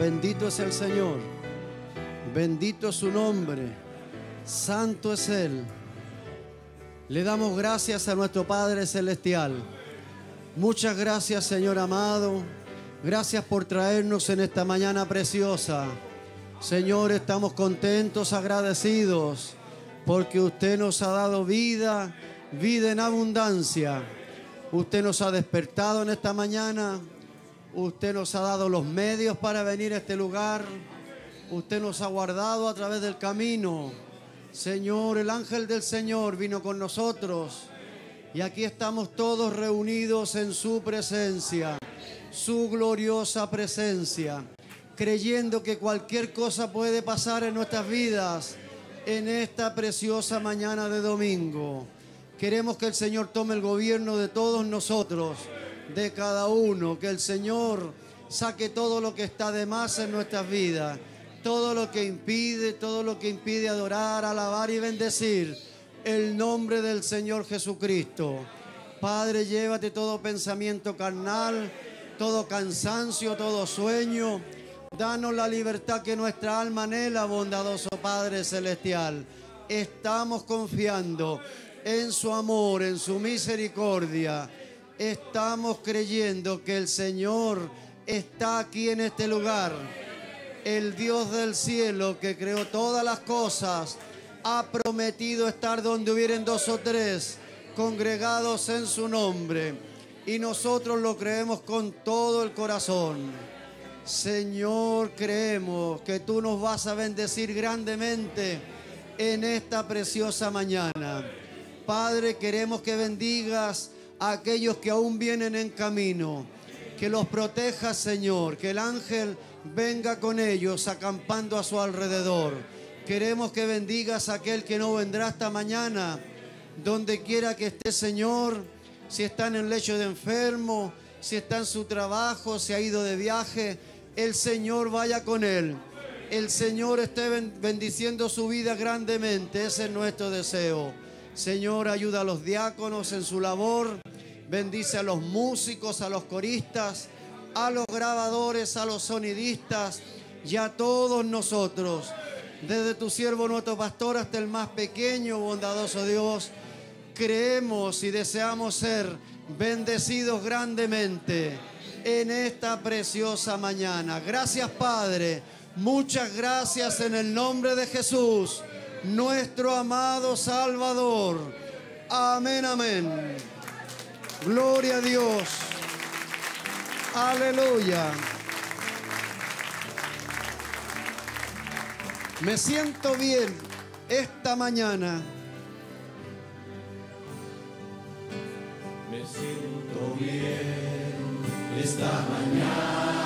Bendito es el Señor. Bendito es su nombre. Santo es Él. Le damos gracias a nuestro Padre Celestial. Muchas gracias, Señor amado. Gracias por traernos en esta mañana preciosa. Señor, estamos contentos, agradecidos, porque usted nos ha dado vida, vida en abundancia. Usted nos ha despertado en esta mañana. Usted nos ha dado los medios para venir a este lugar. Usted nos ha guardado a través del camino. Señor, el ángel del Señor vino con nosotros. Y aquí estamos todos reunidos en su presencia, su gloriosa presencia, creyendo que cualquier cosa puede pasar en nuestras vidas en esta preciosa mañana de domingo. Queremos que el Señor tome el gobierno de todos nosotros, de cada uno, que el Señor saque todo lo que está de más en nuestras vidas, todo lo que impide, todo lo que impide adorar, alabar y bendecir el nombre del Señor Jesucristo. Padre, llévate todo pensamiento carnal, todo cansancio, todo sueño. Danos la libertad que nuestra alma anhela, bondadoso Padre Celestial. Estamos confiando en su amor, en su misericordia. Estamos creyendo que el Señor está aquí en este lugar. El Dios del cielo que creó todas las cosas ha prometido estar donde hubieran dos o tres congregados en su nombre. Y nosotros lo creemos con todo el corazón. Señor, creemos que tú nos vas a bendecir grandemente en esta preciosa mañana. Padre, queremos que bendigas aquellos que aún vienen en camino. Que los protejas, Señor. Que el ángel venga con ellos acampando a su alrededor. Queremos que bendigas a aquel que no vendrá esta mañana. Donde quiera que esté, Señor. Si está en el lecho de enfermo, si está en su trabajo, si ha ido de viaje, el Señor vaya con él. El Señor esté bendiciendo su vida grandemente. Ese es nuestro deseo. Señor, ayuda a los diáconos en su labor. Bendice a los músicos, a los coristas, a los grabadores, a los sonidistas y a todos nosotros. Desde tu siervo, nuestro pastor, hasta el más pequeño, bondadoso Dios, creemos y deseamos ser bendecidos grandemente en esta preciosa mañana. Gracias, Padre. Muchas gracias en el nombre de Jesús nuestro amado Salvador. Amén, amén. Gloria a Dios. Aleluya. Me siento bien esta mañana. Me siento bien esta mañana.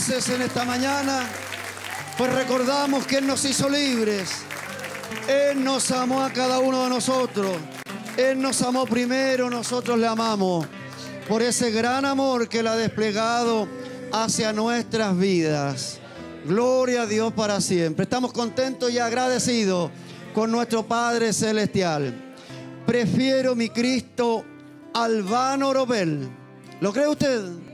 Felices en esta mañana, pues recordamos que Él nos hizo libres. Él nos amó a cada uno de nosotros. Él nos amó primero, nosotros le amamos. Por ese gran amor que Él ha desplegado hacia nuestras vidas. Gloria a Dios para siempre. Estamos contentos y agradecidos con nuestro Padre Celestial. Prefiero mi Cristo al vano Robel. ¿Lo cree usted?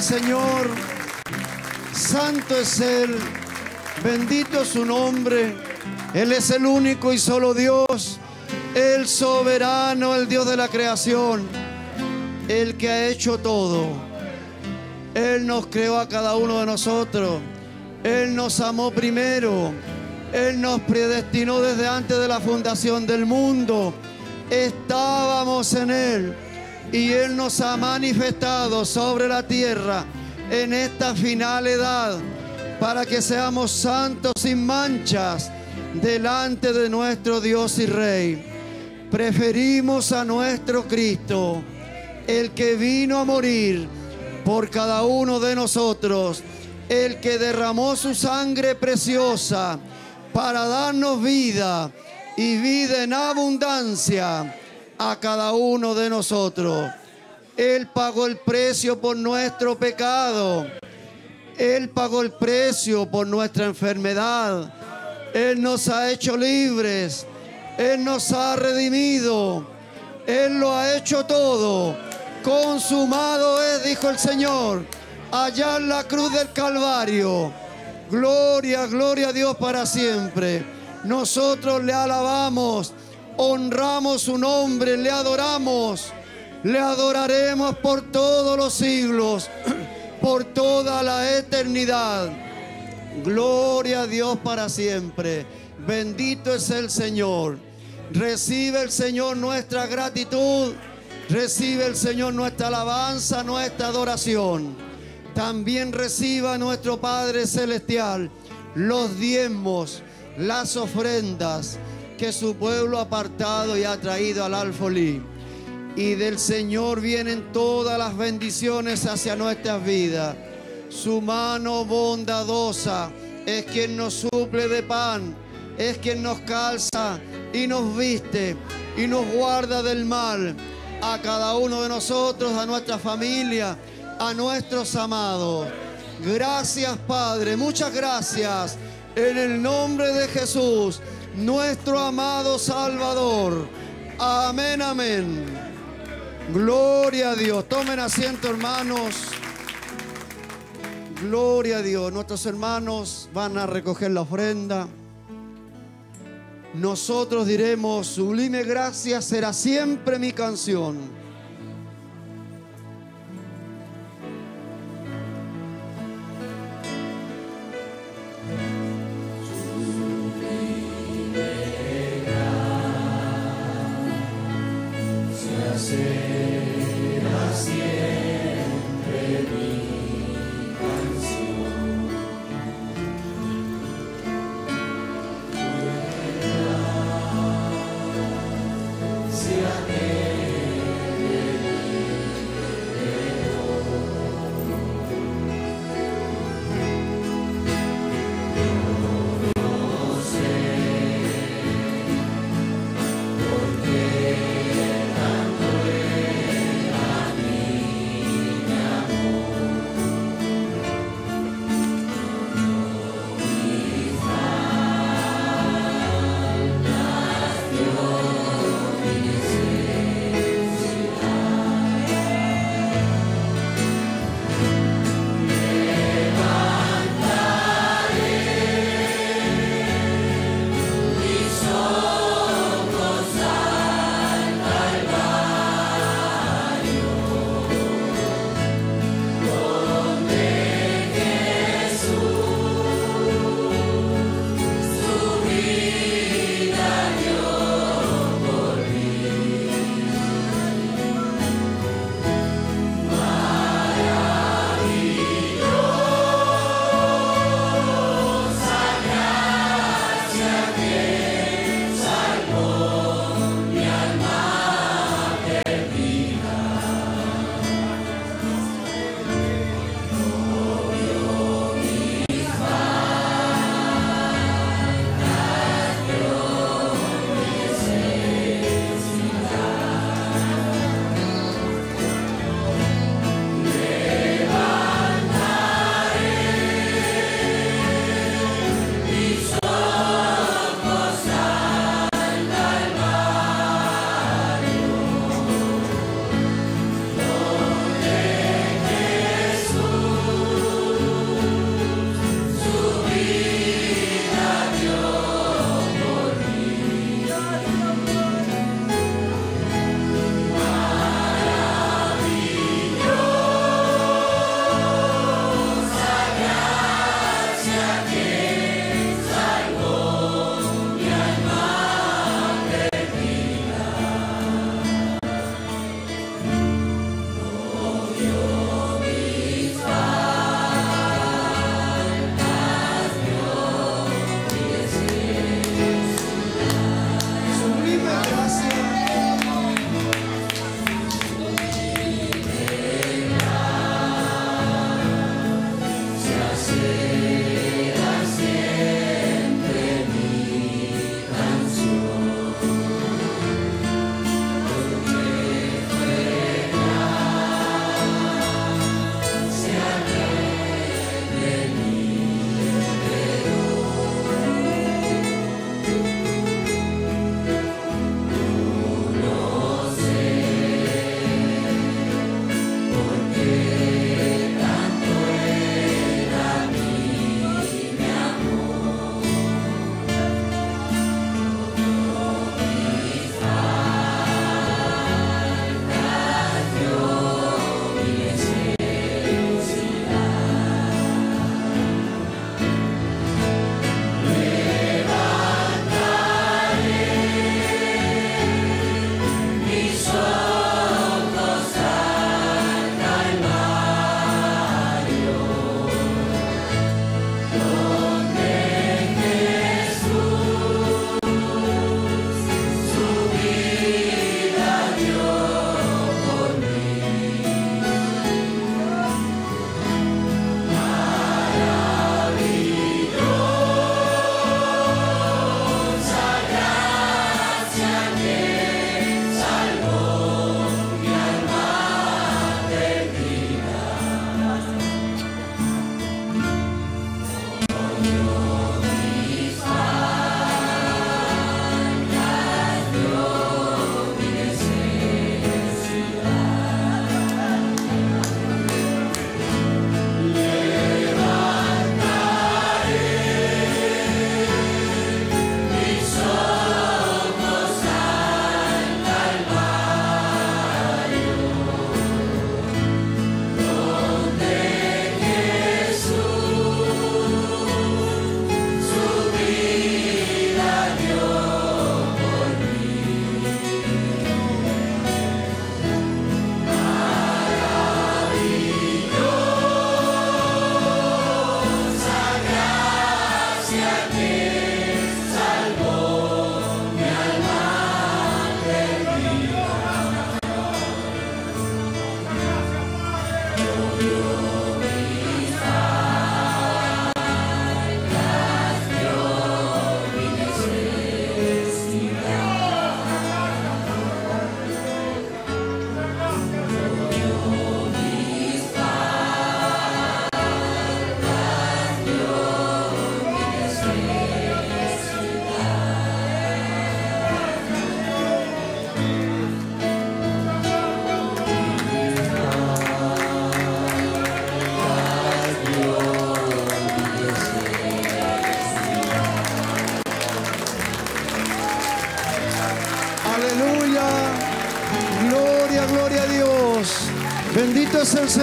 Señor. Santo es Él. Bendito es su nombre. Él es el único y solo Dios. El soberano, el Dios de la creación. El que ha hecho todo. Él nos creó a cada uno de nosotros. Él nos amó primero. Él nos predestinó desde antes de la fundación del mundo. Estábamos en Él y Él nos ha manifestado sobre la tierra en esta final edad para que seamos santos sin manchas delante de nuestro Dios y Rey. Preferimos a nuestro Cristo, el que vino a morir por cada uno de nosotros, el que derramó su sangre preciosa para darnos vida y vida en abundancia a cada uno de nosotros. Él pagó el precio por nuestro pecado. Él pagó el precio por nuestra enfermedad. Él nos ha hecho libres. Él nos ha redimido. Él lo ha hecho todo. Consumado es, dijo el Señor, allá en la cruz del Calvario. Gloria, gloria a Dios para siempre. Nosotros le alabamos, honramos su nombre, le adoramos, le adoraremos por todos los siglos, por toda la eternidad. Gloria a Dios para siempre. Bendito es el Señor. Recibe el Señor nuestra gratitud. Recibe el Señor nuestra alabanza, nuestra adoración también reciba nuestro Padre Celestial los diezmos, las ofrendas que su pueblo apartado y ha traído al alfolí. Y del Señor vienen todas las bendiciones hacia nuestras vidas. Su mano bondadosa es quien nos suple de pan, es quien nos calza y nos viste y nos guarda del mal. A cada uno de nosotros, a nuestra familia, a nuestros amados. Gracias Padre, muchas gracias. En el nombre de Jesús, nuestro amado Salvador. Amén, amén. Gloria a Dios. Tomen asiento hermanos. Gloria a Dios. Nuestros hermanos van a recoger la ofrenda. Nosotros diremos, sublime gracia será siempre mi canción.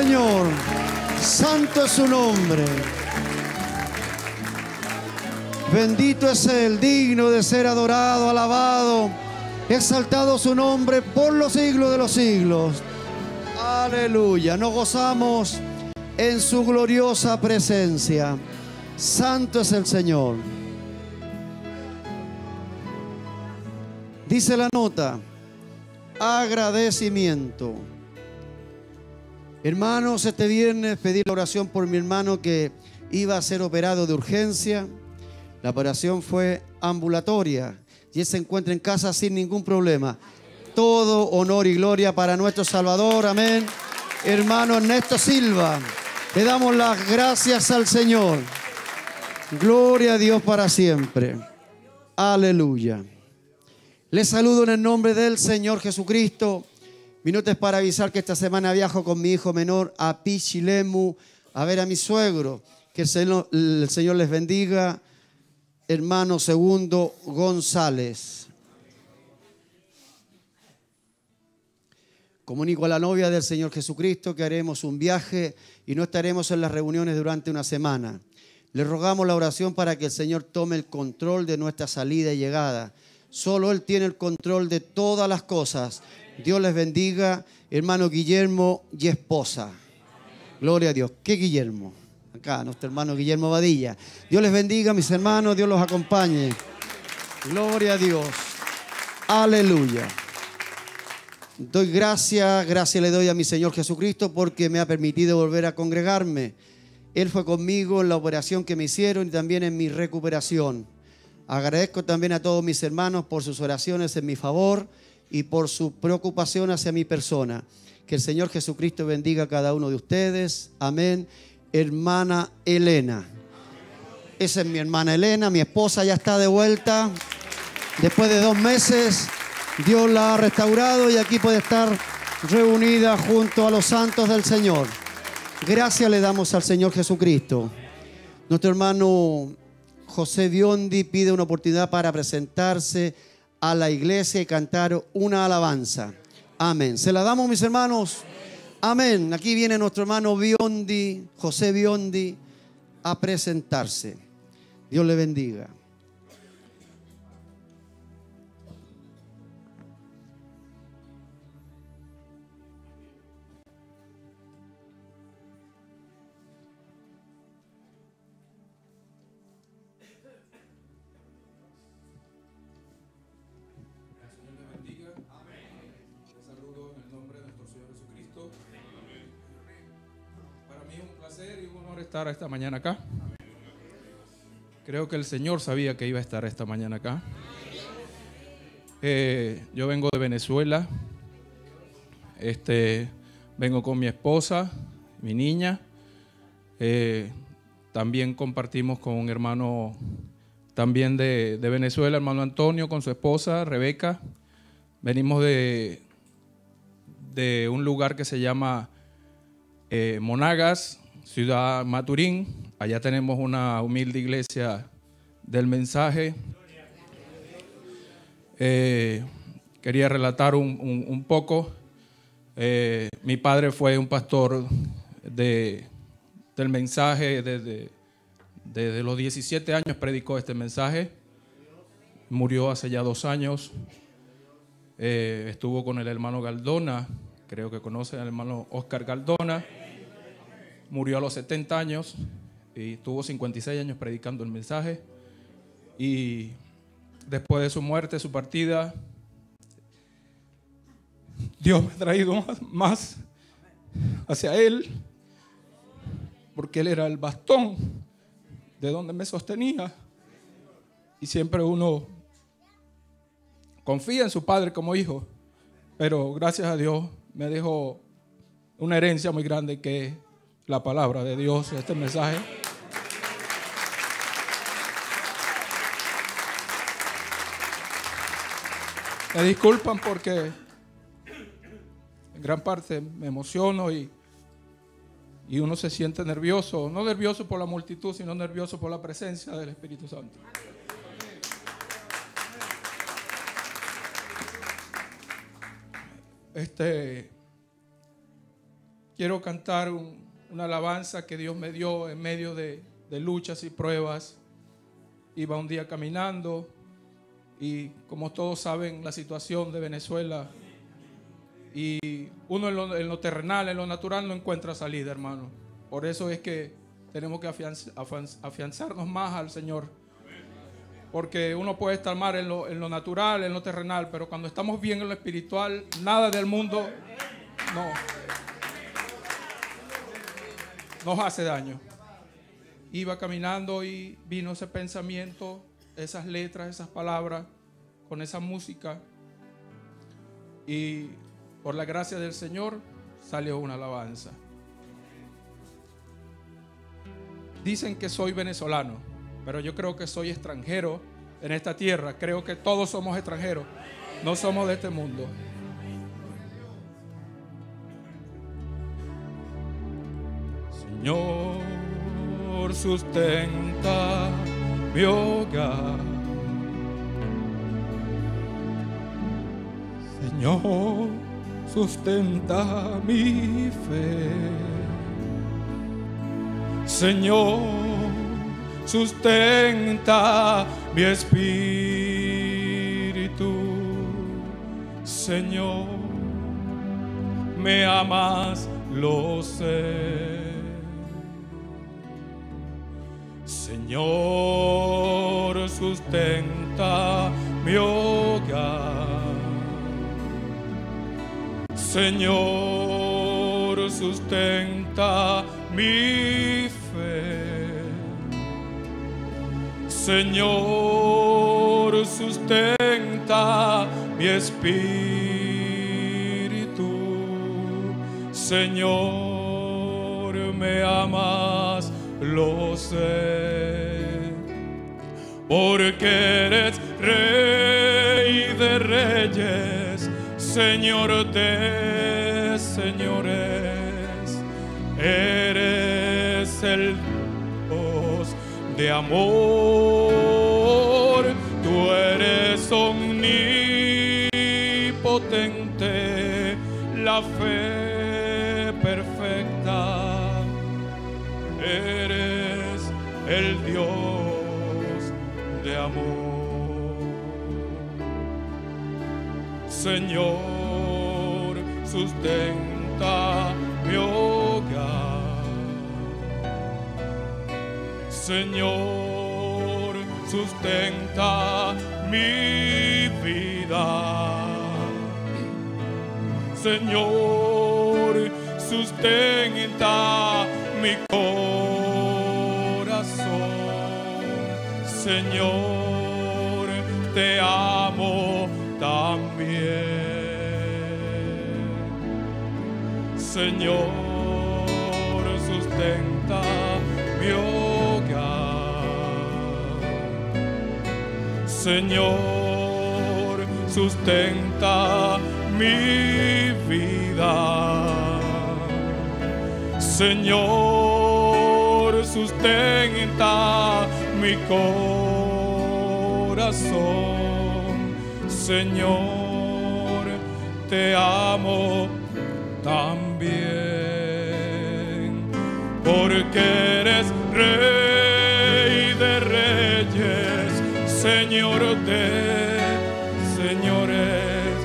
Señor. Santo es su nombre. Bendito es Él, digno de ser adorado, alabado, exaltado su nombre por los siglos de los siglos. Aleluya. Nos gozamos en su gloriosa presencia. Santo es el Señor. Dice la nota, agradecimiento. Hermanos, este viernes pedí la oración por mi hermano que iba a ser operado de urgencia. La operación fue ambulatoria y él se encuentra en casa sin ningún problema. Todo honor y gloria para nuestro Salvador. Amén. Hermano Ernesto Silva, le damos las gracias al Señor. Gloria a Dios para siempre. Aleluya. Les saludo en el nombre del Señor Jesucristo. Minutos para avisar que esta semana viajo con mi hijo menor a Pichilemu a ver a mi suegro. Que el Señor, les bendiga. Hermano segundo González. Comunico a la novia del Señor Jesucristo que haremos un viaje y no estaremos en las reuniones durante una semana. Le rogamos la oración para que el Señor tome el control de nuestra salida y llegada. Solo Él tiene el control de todas las cosas Dios les bendiga, hermano Guillermo y esposa. Gloria a Dios. ¿Qué Guillermo? Acá, nuestro hermano Guillermo Badilla. Dios les bendiga, mis hermanos, Dios los acompañe. Gloria a Dios. Aleluya. Doy gracias, gracias le doy a mi Señor Jesucristo porque me ha permitido volver a congregarme. Él fue conmigo en la operación que me hicieron y también en mi recuperación. Agradezco también a todos mis hermanos por sus oraciones en mi favor y por su preocupación hacia mi persona. Que el Señor Jesucristo bendiga a cada uno de ustedes. Amén. Hermana Elena. Esa es mi hermana Elena, mi esposa ya está de vuelta. Después de dos meses, Dios la ha restaurado y aquí puede estar reunida junto a los santos del Señor. Gracias le damos al Señor Jesucristo. Nuestro hermano José Biondi pide una oportunidad para presentarse a la iglesia y cantar una alabanza. Amén. ¿Se la damos, mis hermanos? Amén. Aquí viene nuestro hermano Biondi, José Biondi, a presentarse. Dios le bendiga. Estar esta mañana acá. Creo que el Señor sabía que iba a estar esta mañana acá. Eh, yo vengo de Venezuela. Este, vengo con mi esposa, mi niña. Eh, también compartimos con un hermano también de, Venezuela, hermano Antonio, con su esposa, Rebeca. Venimos de, de un lugar que se llama eh, Monagas, Ciudad Maturín. Allá tenemos una humilde iglesia del mensaje. Eh, quería relatar un, poco. Eh, mi padre fue un pastor de, del mensaje desde, desde los 17 años predicó este mensaje. Murió hace ya dos años. Eh, estuvo con el hermano Galdona, creo que conocen al hermano Oscar Galdona murió a los 70 años y tuvo 56 años predicando el mensaje. Y después de su muerte, su partida, Dios me ha traído más, hacia Él, porque Él era el bastón de donde me sostenía. Y siempre uno confía en su padre como hijo, pero gracias a Dios me dejó una herencia muy grande que la palabra de Dios, este mensaje. Me disculpan porque en gran parte me emociono y, y uno se siente nervioso, no nervioso por la multitud, sino nervioso por la presencia del Espíritu Santo. Este, quiero cantar un- una alabanza que Dios me dio en medio de, de luchas y pruebas. Iba un día caminando y como todos saben la situación de Venezuela y uno en lo, en lo terrenal, en lo natural no encuentra salida, hermano. Por eso es que tenemos que afianz- afianz- afianzarnos más al Señor. Porque uno puede estar mal en lo, en lo natural, en lo terrenal, pero cuando estamos bien en lo espiritual, nada del mundo no, nos hace daño. Iba caminando y vino ese pensamiento, esas letras, esas palabras, con esa música. Y por la gracia del Señor salió una alabanza. Dicen que soy venezolano, pero yo creo que soy extranjero en esta tierra. Creo que todos somos extranjeros, no somos de este mundo. Señor, sustenta mi hogar. Señor, sustenta mi fe. Señor, sustenta mi espíritu. Señor, me amas, lo sé. Señor, sustenta mi hogar. Señor, sustenta mi fe. Señor, sustenta mi espíritu. Señor, me amas, lo sé. Porque eres rey de reyes, Señor de señores. Eres el Dios de amor. Tú eres omnipotente, la fe Señor, sustenta mi hogar. Señor, sustenta mi vida. Señor, sustenta mi corazón. Señor, Señor, sustenta mi hogar. Señor, sustenta mi vida. Señor, sustenta mi corazón. Señor, te amo porque eres rey de reyes, Señor de señores,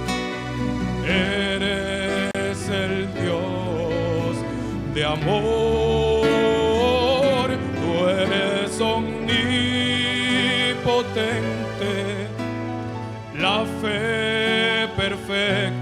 eres el Dios de amor, tú eres omnipotente, la fe perfecta,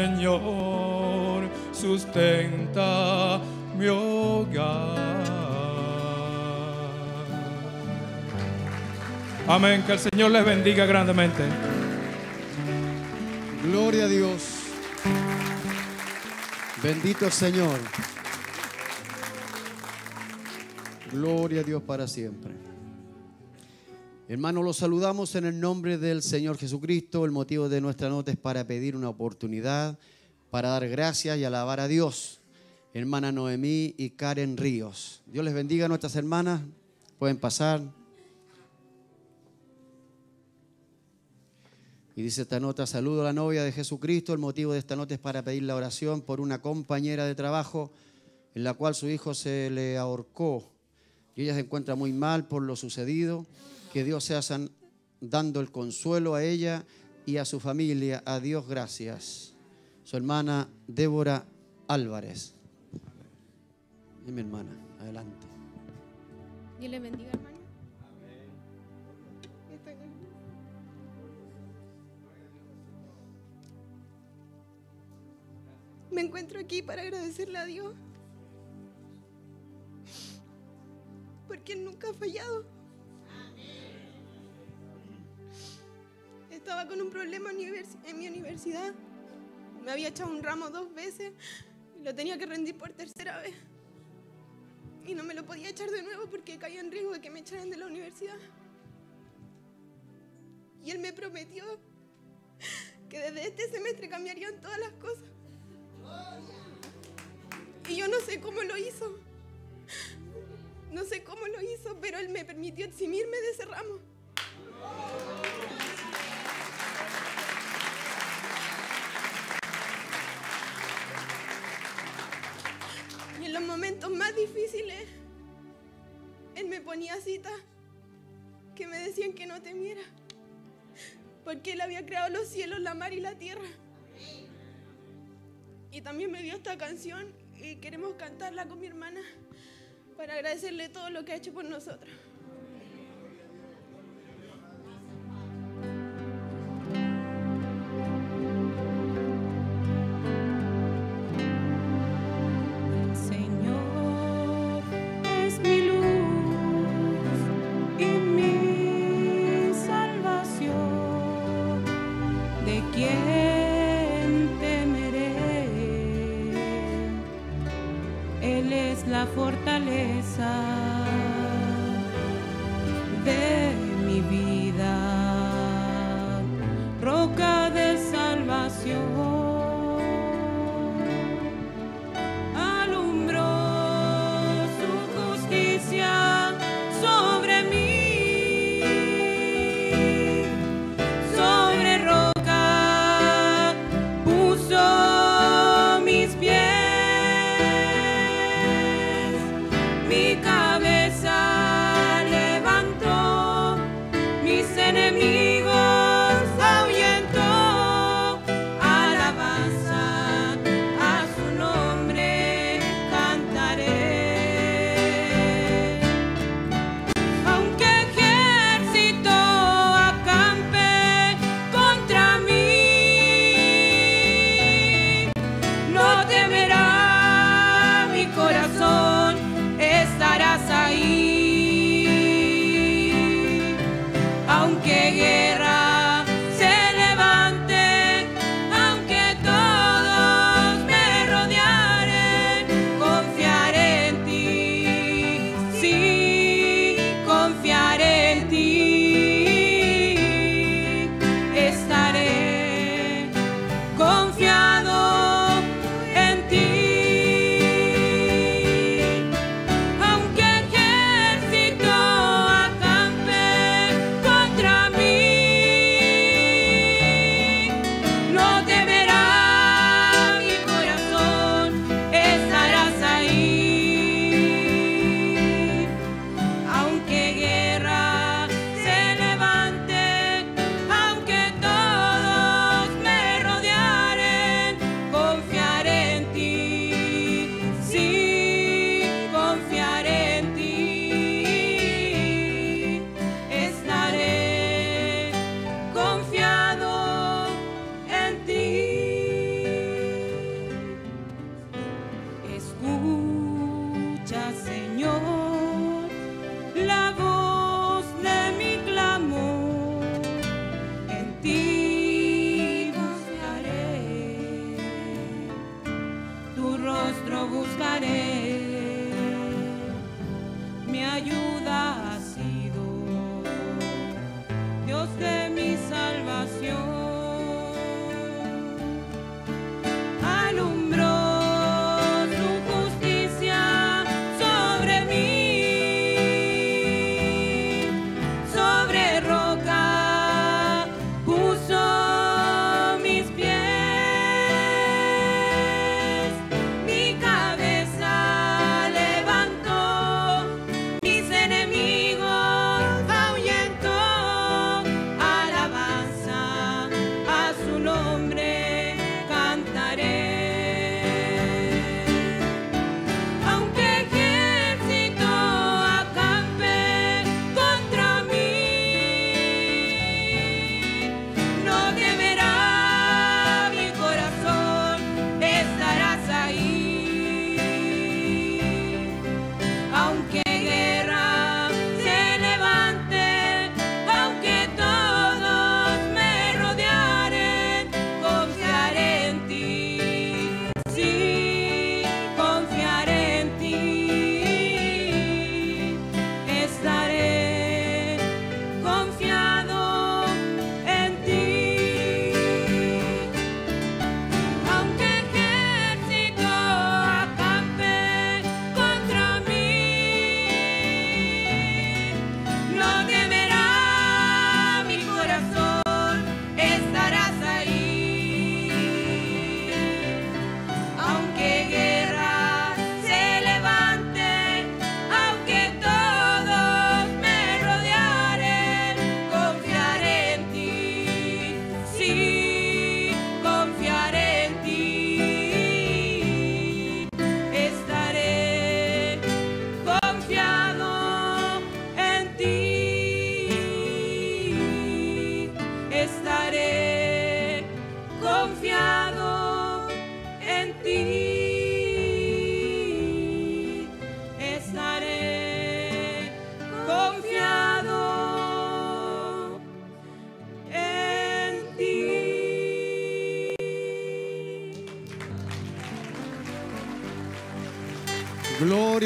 Señor, sustenta mi hogar. Amén, que el Señor les bendiga grandemente. Gloria a Dios. Bendito el Señor. Gloria a Dios para siempre. Hermano, los saludamos en el nombre del Señor Jesucristo. El motivo de nuestra nota es para pedir una oportunidad, para dar gracias y alabar a Dios. Hermana Noemí y Karen Ríos. Dios les bendiga a nuestras hermanas. Pueden pasar. Y dice esta nota, saludo a la novia de Jesucristo. El motivo de esta nota es para pedir la oración por una compañera de trabajo en la cual su hijo se le ahorcó. Y ella se encuentra muy mal por lo sucedido. Que Dios sea san- dando el consuelo a ella y a su familia. A Dios gracias. Su hermana Débora Álvarez. Y mi hermana, adelante. Dios le bendiga, hermano. Me encuentro aquí para agradecerle a Dios. Porque Él nunca ha fallado. Con un problema en mi universidad. Me había echado un ramo dos veces y lo tenía que rendir por tercera vez y no me lo podía echar de nuevo porque caía en riesgo de que me echaran de la universidad. Y él me prometió que desde este semestre cambiarían todas las cosas. Y yo no sé cómo lo hizo. No sé cómo lo hizo, pero él me permitió eximirme de ese ramo. En los momentos más difíciles, él me ponía citas que me decían que no temiera. Porque él había creado los cielos, la mar y la tierra. Y también me dio esta canción y queremos cantarla con mi hermana para agradecerle todo lo que ha hecho por nosotros.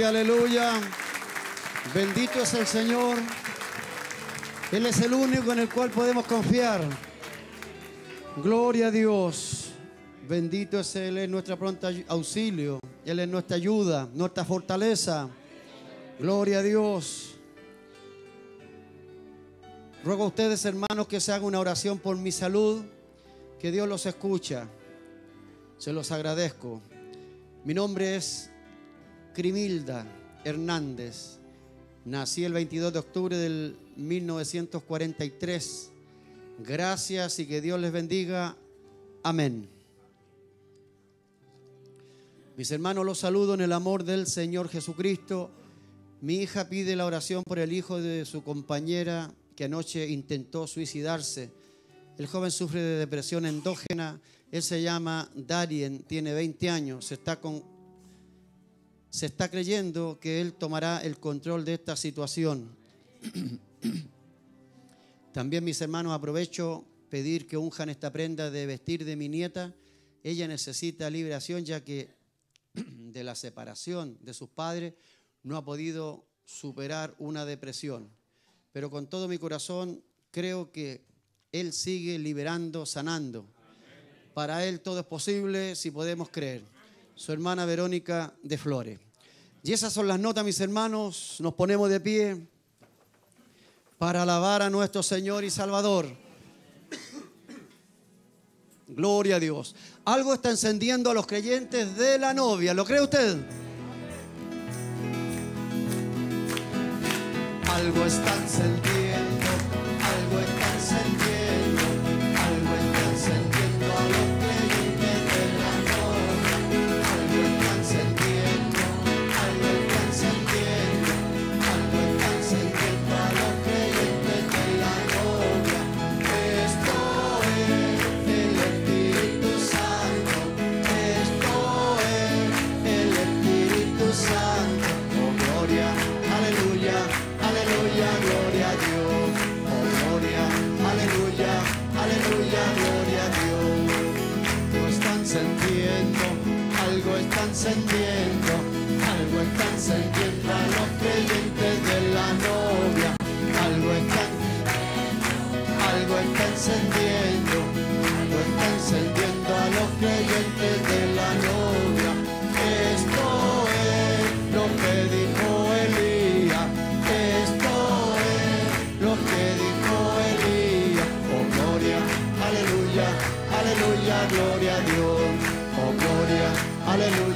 Aleluya. Bendito es el Señor. Él es el único en el cual podemos confiar. Gloria a Dios. Bendito es Él, es nuestra pronta ay- auxilio. Él es nuestra ayuda, nuestra fortaleza. Gloria a Dios. Ruego a ustedes, hermanos, que se hagan una oración por mi salud, que Dios los escucha. Se los agradezco. Mi nombre es Crimilda Hernández. Nací el 22 de octubre del 1943. Gracias y que Dios les bendiga. Amén. Mis hermanos, los saludo en el amor del Señor Jesucristo. Mi hija pide la oración por el hijo de su compañera que anoche intentó suicidarse. El joven sufre de depresión endógena. Él se llama Darien, tiene 20 años. Está, con, se está creyendo que él tomará el control de esta situación. También, mis hermanos, aprovecho pedir que unjan esta prenda de vestir de mi nieta. Ella necesita liberación ya que de la separación de sus padres no ha podido superar una depresión. Pero con todo mi corazón creo que Él sigue liberando, sanando. Para Él todo es posible si podemos creer. Su hermana Verónica de Flores. Y esas son las notas, mis hermanos. Nos ponemos de pie para alabar a nuestro Señor y Salvador. Gloria a Dios. Algo está encendiendo a los creyentes de la novia. ¿Lo cree usted? Algo está encendiendo, algo está gloria,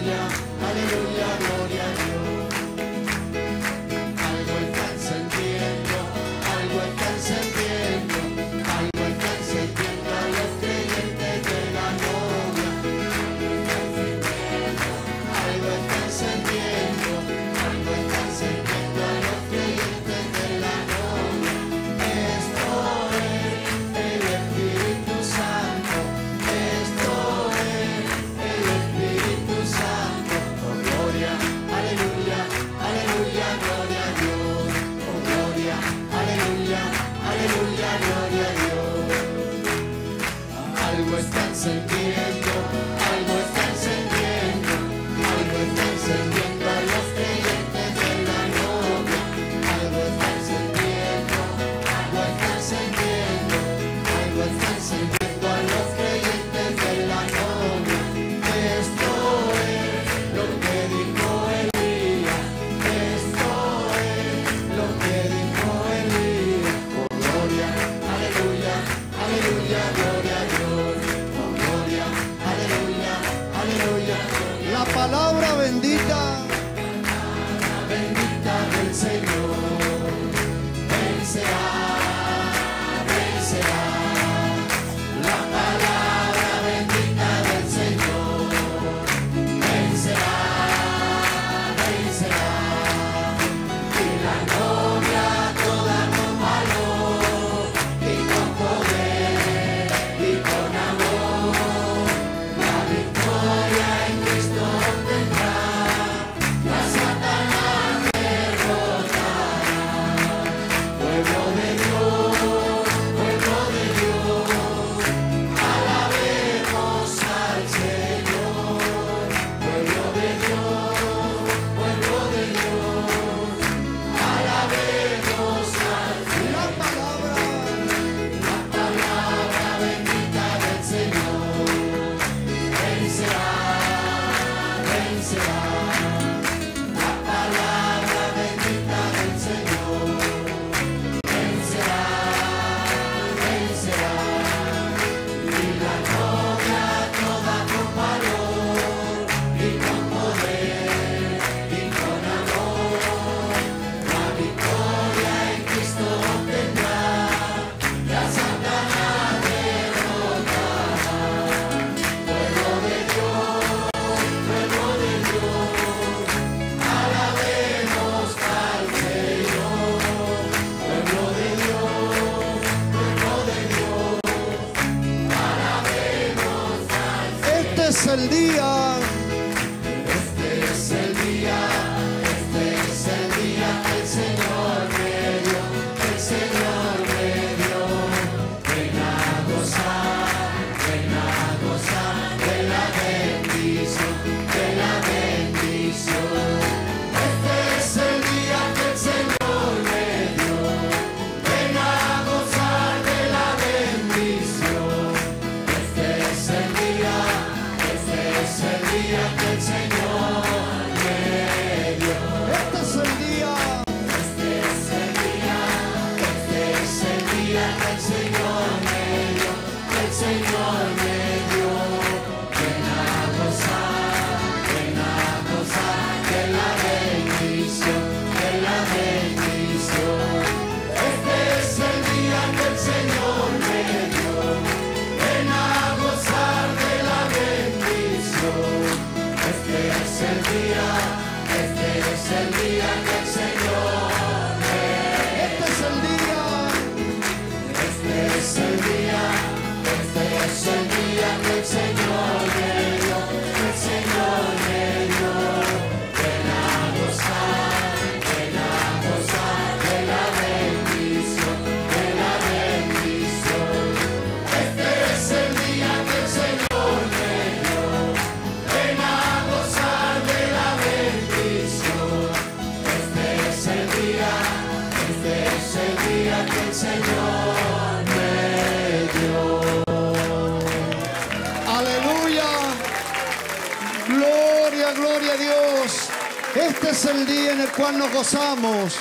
el día en el cual nos gozamos.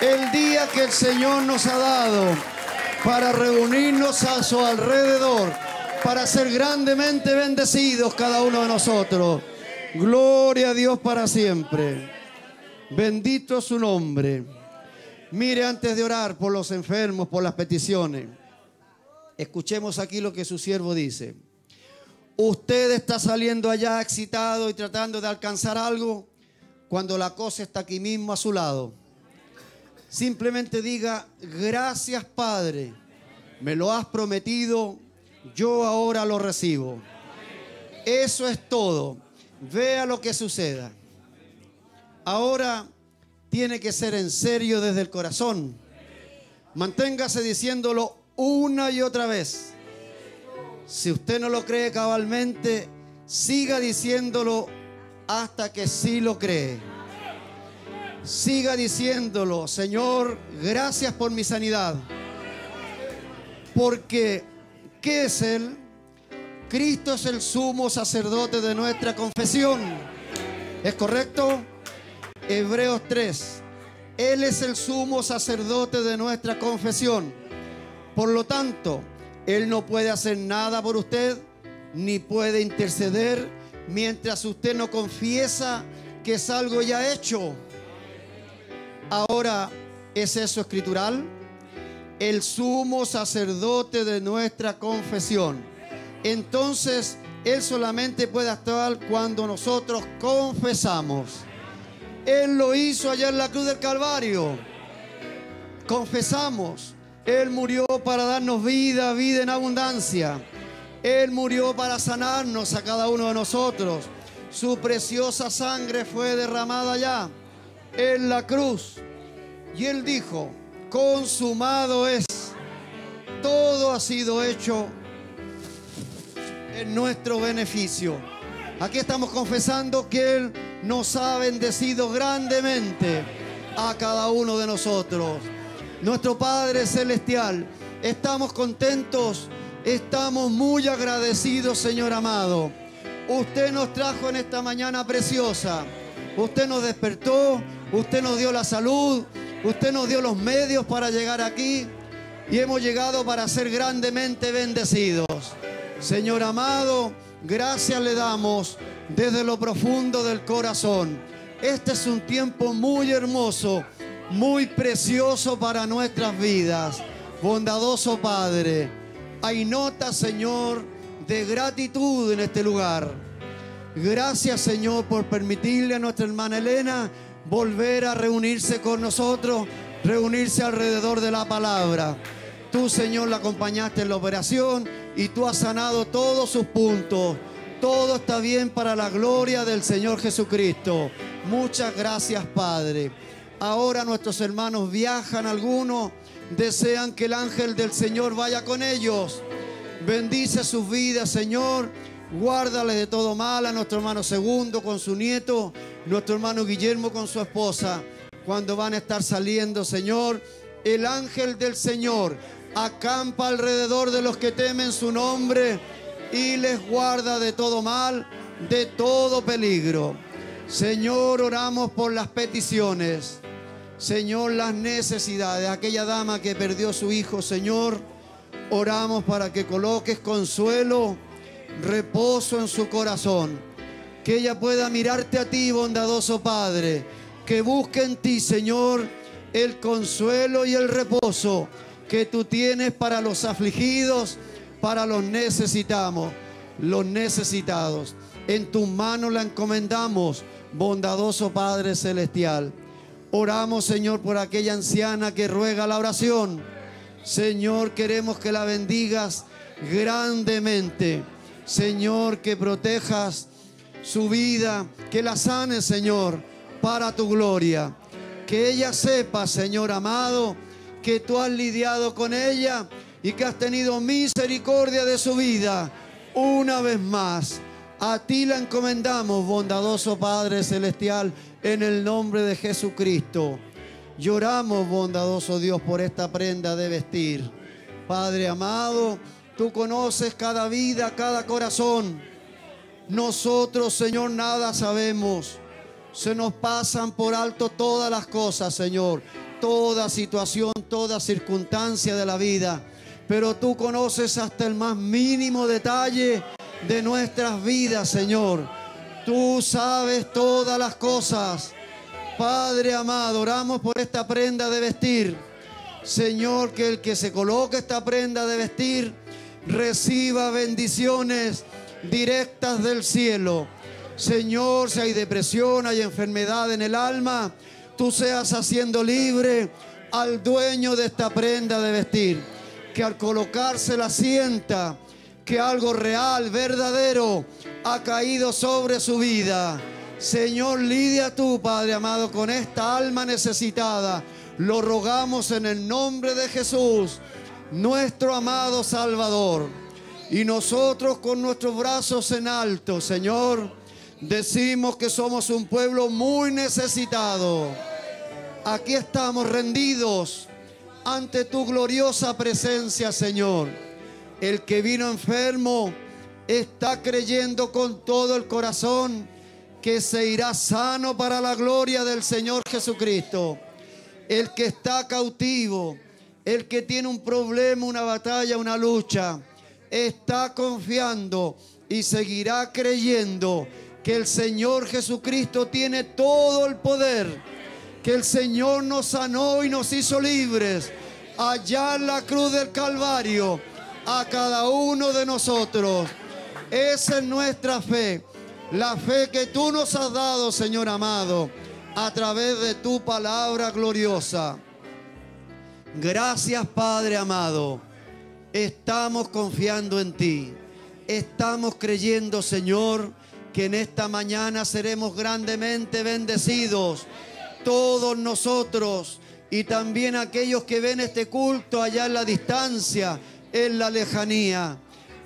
El día que el Señor nos ha dado para reunirnos a su alrededor, para ser grandemente bendecidos cada uno de nosotros. Gloria a Dios para siempre. Bendito es su nombre. Mire, antes de orar por los enfermos, por las peticiones, escuchemos aquí lo que su siervo dice. Usted está saliendo allá excitado y tratando de alcanzar algo cuando la cosa está aquí mismo a su lado. Simplemente diga, gracias Padre, me lo has prometido, yo ahora lo recibo. Eso es todo. Vea lo que suceda. Ahora tiene que ser en serio desde el corazón. Manténgase diciéndolo una y otra vez. Si usted no lo cree cabalmente, siga diciéndolo hasta que sí lo cree. Siga diciéndolo, Señor, gracias por mi sanidad. Porque, ¿qué es Él? Cristo es el sumo sacerdote de nuestra confesión. ¿Es correcto? Hebreos 3. Él es el sumo sacerdote de nuestra confesión. Por lo tanto, Él no puede hacer nada por usted, ni puede interceder mientras usted no confiesa que es algo ya hecho. Ahora, ¿es eso escritural? El sumo sacerdote de nuestra confesión. Entonces, Él solamente puede actuar cuando nosotros confesamos. Él lo hizo allá en la cruz del Calvario. Confesamos. Él murió para darnos vida, vida en abundancia. Él murió para sanarnos a cada uno de nosotros. Su preciosa sangre fue derramada allá en la cruz. Y Él dijo, consumado es. Todo ha sido hecho en nuestro beneficio. Aquí estamos confesando que Él nos ha bendecido grandemente a cada uno de nosotros. Nuestro Padre Celestial, estamos contentos, estamos muy agradecidos, Señor amado. Usted nos trajo en esta mañana preciosa. Usted nos despertó, usted nos dio la salud, usted nos dio los medios para llegar aquí y hemos llegado para ser grandemente bendecidos. Señor amado, gracias le damos desde lo profundo del corazón. Este es un tiempo muy hermoso, muy precioso para nuestras vidas. Bondadoso Padre, hay nota, Señor, de gratitud en este lugar. Gracias, Señor, por permitirle a nuestra hermana Elena volver a reunirse con nosotros, reunirse alrededor de la palabra. Tú, Señor, la acompañaste en la operación y tú has sanado todos sus puntos. Todo está bien para la gloria del Señor Jesucristo. Muchas gracias, Padre. Ahora nuestros hermanos viajan, algunos desean que el ángel del Señor vaya con ellos. Bendice sus vidas, Señor. Guárdale de todo mal a nuestro hermano Segundo con su nieto, nuestro hermano Guillermo con su esposa. Cuando van a estar saliendo, Señor, el ángel del Señor acampa alrededor de los que temen su nombre y les guarda de todo mal, de todo peligro. Señor, oramos por las peticiones. Señor, las necesidades. Aquella dama que perdió su hijo, Señor, oramos para que coloques consuelo, reposo en su corazón. Que ella pueda mirarte a ti, bondadoso Padre. Que busque en ti, Señor, el consuelo y el reposo que tú tienes para los afligidos, para los necesitamos, los necesitados. En tus manos la encomendamos, bondadoso Padre Celestial. Oramos, Señor, por aquella anciana que ruega la oración. Señor, queremos que la bendigas grandemente. Señor, que protejas su vida, que la sanes, Señor, para tu gloria. Que ella sepa, Señor amado, que tú has lidiado con ella y que has tenido misericordia de su vida una vez más. A ti la encomendamos, bondadoso Padre Celestial, en el nombre de Jesucristo. Lloramos, bondadoso Dios, por esta prenda de vestir. Padre amado, tú conoces cada vida, cada corazón. Nosotros, Señor, nada sabemos. Se nos pasan por alto todas las cosas, Señor. Toda situación, toda circunstancia de la vida. Pero tú conoces hasta el más mínimo detalle de nuestras vidas, Señor. Tú sabes todas las cosas. Padre amado, oramos por esta prenda de vestir. Señor, que el que se coloque esta prenda de vestir reciba bendiciones directas del cielo. Señor, si hay depresión, hay enfermedad en el alma, tú seas haciendo libre al dueño de esta prenda de vestir. Que al colocársela sienta que algo real, verdadero, ha caído sobre su vida. Señor, lidia tú, Padre amado, con esta alma necesitada. Lo rogamos en el nombre de Jesús, nuestro amado Salvador. Y nosotros con nuestros brazos en alto, Señor, decimos que somos un pueblo muy necesitado. Aquí estamos rendidos ante tu gloriosa presencia, Señor. El que vino enfermo está creyendo con todo el corazón que se irá sano para la gloria del Señor Jesucristo. El que está cautivo, el que tiene un problema, una batalla, una lucha, está confiando y seguirá creyendo que el Señor Jesucristo tiene todo el poder, que el Señor nos sanó y nos hizo libres allá en la cruz del Calvario a cada uno de nosotros. Esa es nuestra fe, la fe que tú nos has dado, Señor amado, a través de tu palabra gloriosa. Gracias, Padre amado. Estamos confiando en ti. Estamos creyendo, Señor, que en esta mañana seremos grandemente bendecidos. Todos nosotros y también aquellos que ven este culto allá en la distancia, en la lejanía.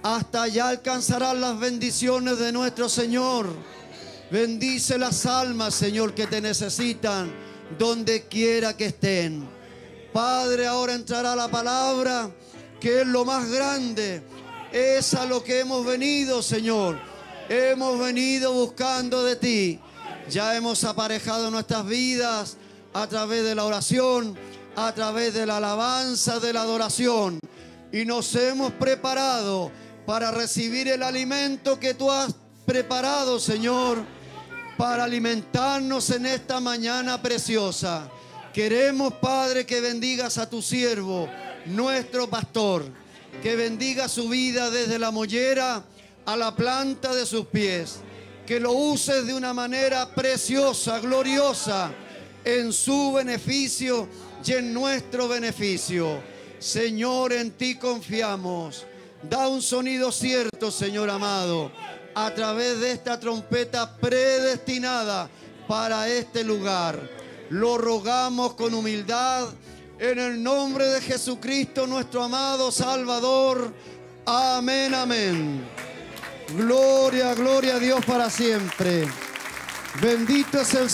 Hasta allá alcanzarán las bendiciones de nuestro Señor. Bendice las almas, Señor, que te necesitan, donde quiera que estén. Padre, ahora entrará la palabra, que es lo más grande. Es a lo que hemos venido, Señor. Hemos venido buscando de ti. Ya hemos aparejado nuestras vidas a través de la oración, a través de la alabanza, de la adoración. Y nos hemos preparado para recibir el alimento que tú has preparado, Señor, para alimentarnos en esta mañana preciosa. Queremos, Padre, que bendigas a tu siervo, nuestro pastor, que bendiga su vida desde la mollera a la planta de sus pies, que lo uses de una manera preciosa, gloriosa, en su beneficio y en nuestro beneficio. Señor, en ti confiamos. Da un sonido cierto, Señor amado, a través de esta trompeta predestinada para este lugar. Lo rogamos con humildad en el nombre de Jesucristo, nuestro amado Salvador. Amén, amén. Gloria, gloria a Dios para siempre. Bendito es el